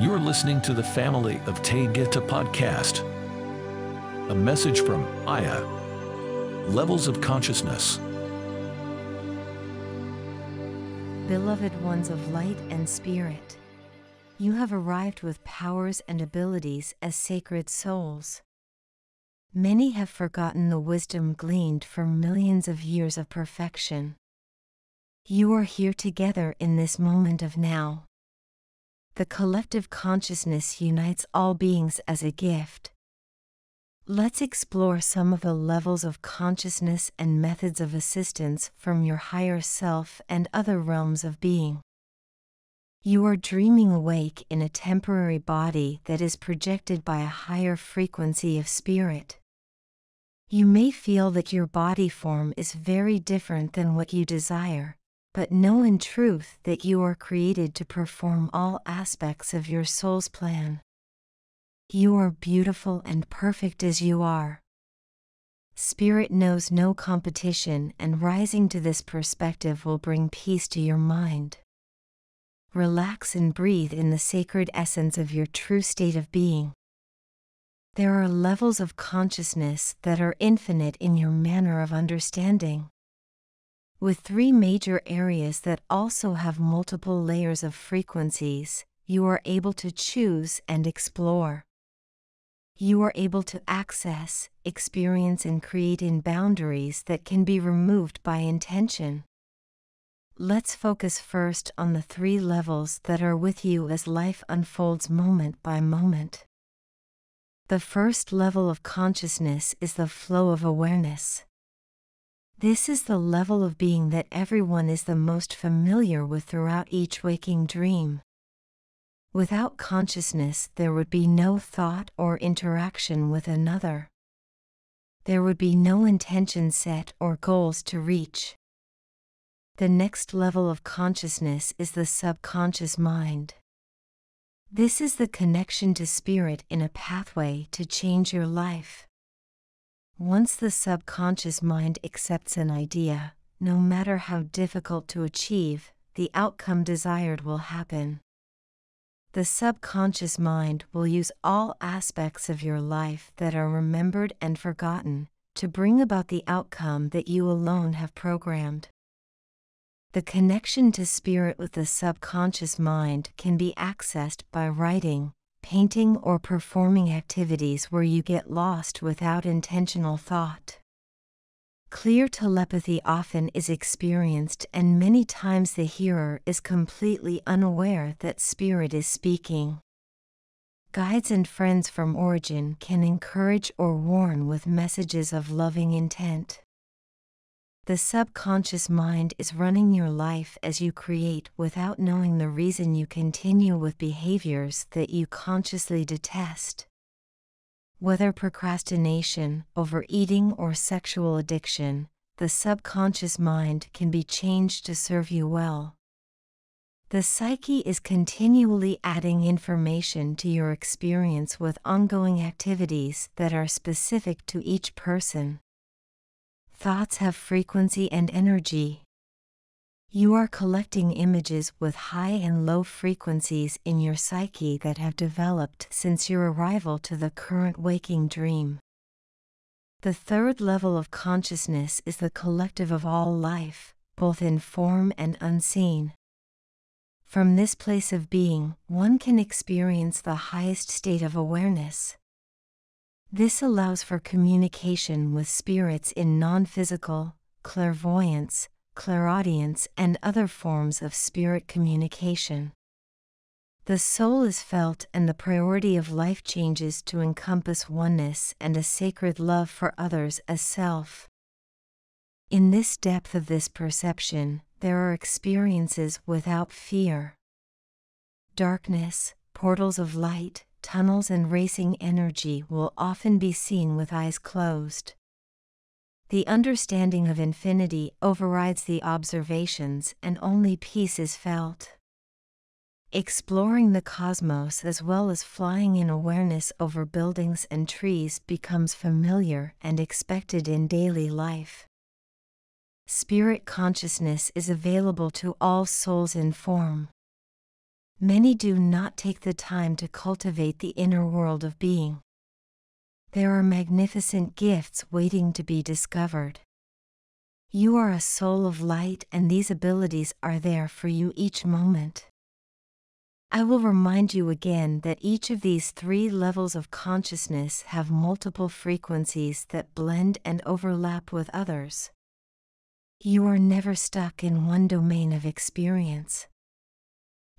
You're listening to the Family of Taygeta podcast. A message from Aya. Levels of Consciousness. Beloved ones of light and spirit, you have arrived with powers and abilities as sacred souls. Many have forgotten the wisdom gleaned from millions of years of perfection. You are here together in this moment of now. The collective consciousness unites all beings as a gift. Let's explore some of the levels of consciousness and methods of assistance from your higher self and other realms of being. You are dreaming awake in a temporary body that is projected by a higher frequency of spirit. You may feel that your body form is very different than what you desire, but know in truth that you are created to perform all aspects of your soul's plan. You are beautiful and perfect as you are. Spirit knows no competition, and rising to this perspective will bring peace to your mind. Relax and breathe in the sacred essence of your true state of being. There are levels of consciousness that are infinite in your manner of understanding with three major areas that also have multiple layers of frequencies, you are able to choose and explore. You are able to access, experience, and create in boundaries that can be removed by intention. Let's focus first on the three levels that are with you as life unfolds moment by moment. The first level of consciousness is the flow of awareness. This is the level of being that everyone is the most familiar with throughout each waking dream. Without consciousness, there would be no thought or interaction with another. There would be no intention set or goals to reach. The next level of consciousness is the subconscious mind. This is the connection to spirit in a pathway to change your life. Once the subconscious mind accepts an idea, no matter how difficult to achieve, the outcome desired will happen. The subconscious mind will use all aspects of your life that are remembered and forgotten to bring about the outcome that you alone have programmed. The connection to spirit with the subconscious mind can be accessed by writing, painting, or performing activities where you get lost without intentional thought. Clear telepathy often is experienced, and many times the hearer is completely unaware that spirit is speaking. Guides and friends from origin can encourage or warn with messages of loving intent. The subconscious mind is running your life as you create without knowing the reason you continue with behaviors that you consciously detest. Whether procrastination, overeating, or sexual addiction, the subconscious mind can be changed to serve you well. The psyche is continually adding information to your experience with ongoing activities that are specific to each person. Thoughts have frequency and energy. You are collecting images with high and low frequencies in your psyche that have developed since your arrival to the current waking dream. The third level of consciousness is the collective of all life, both in form and unseen. From this place of being, one can experience the highest state of awareness. This allows for communication with spirits in non physical, clairvoyance, clairaudience, and other forms of spirit communication. The soul is felt, and the priority of life changes to encompass oneness and a sacred love for others as self. In this depth of this perception, there are experiences without fear. Darkness, portals of light, tunnels and racing energy will often be seen with eyes closed. The understanding of infinity overrides the observations, and only peace is felt. Exploring the cosmos as well as flying in awareness over buildings and trees becomes familiar and expected in daily life. Spirit consciousness is available to all souls in form. Many do not take the time to cultivate the inner world of being. There are magnificent gifts waiting to be discovered. You are a soul of light, and these abilities are there for you each moment. I will remind you again that each of these three levels of consciousness have multiple frequencies that blend and overlap with others. You are never stuck in one domain of experience.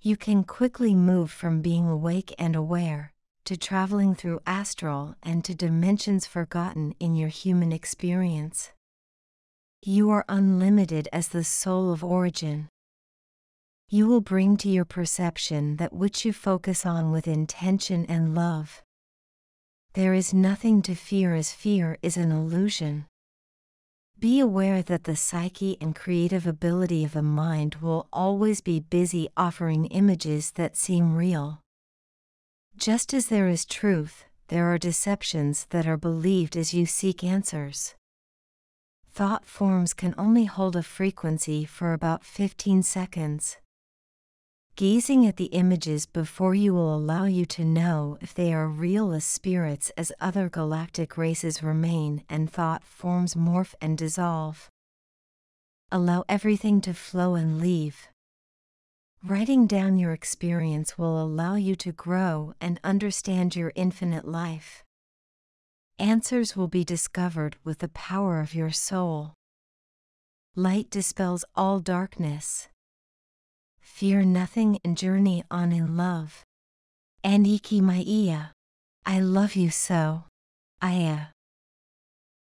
You can quickly move from being awake and aware to traveling through astral and to dimensions forgotten in your human experience. You are unlimited as the soul of origin. You will bring to your perception that which you focus on with intention and love. There is nothing to fear as fear is an illusion. Be aware that the psyche and creative ability of the mind will always be busy offering images that seem real. Just as there is truth, there are deceptions that are believed as you seek answers. Thought forms can only hold a frequency for about 15 seconds. Gazing at the images before you will allow you to know if they are real as spirits as other galactic races remain and thought forms morph and dissolve. Allow everything to flow and leave. Writing down your experience will allow you to grow and understand your infinite life. Answers will be discovered with the power of your soul. Light dispels all darkness. Fear nothing and journey on in love. Aniki Maia. I love you so. Aya.